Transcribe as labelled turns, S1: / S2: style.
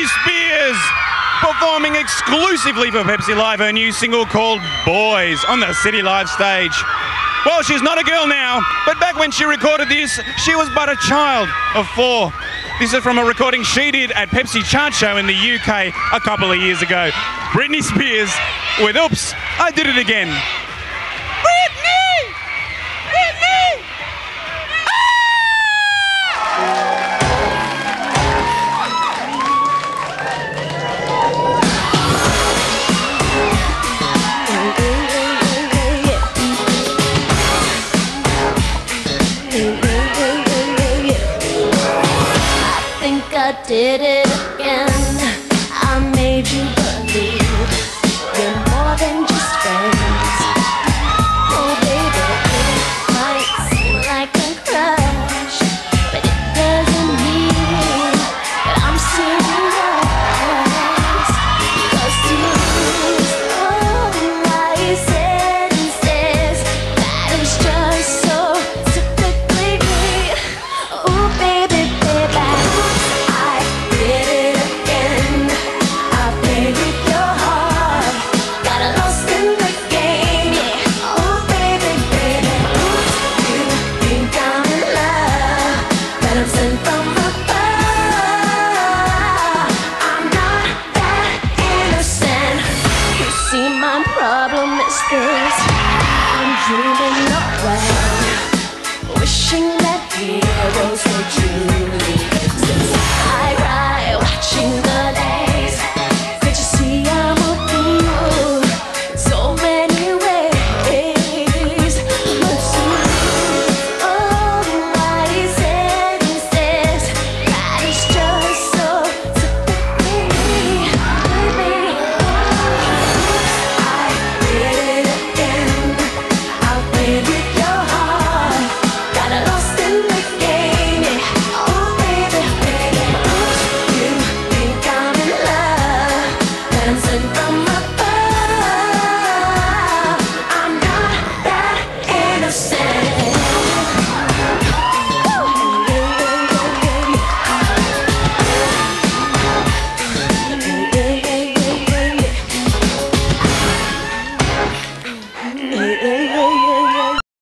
S1: Britney Spears performing exclusively for Pepsi Live her new single called Boys on the City Live stage. Well, she's not a girl now, but back when she recorded this, she was but a child of four. This is from a recording she did at Pepsi Chart Show in the UK a couple of years ago. Britney Spears with Oops, I Did It Again.
S2: I think I did it again. I made you believe see, problem is this: I'm dreaming away wishing that heroes were truly exist.